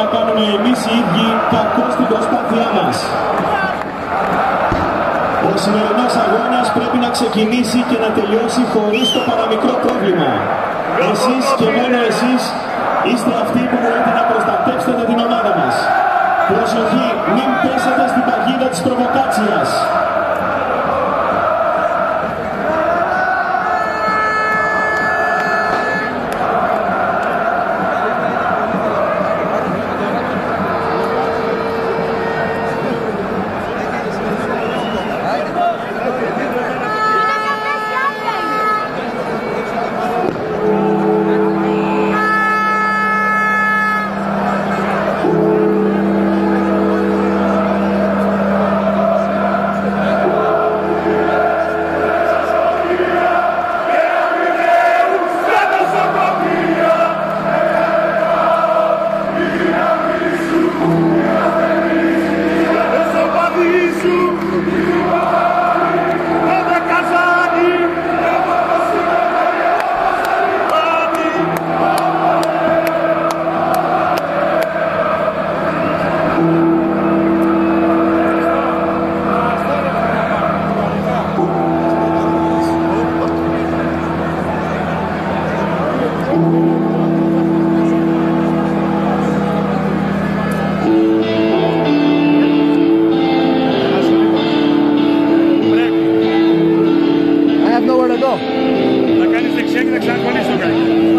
να κάνουμε εμείς οι ίδιοι κακό στην προσπάθειά μας. Ο σημερινός αγώνας πρέπει να ξεκινήσει και να τελειώσει χωρίς το παραμικρό πρόβλημα. Εσείς και μόνο εσείς είστε αυτοί που μπορείτε να Θα κάνεις κάνεις δεξιά και να.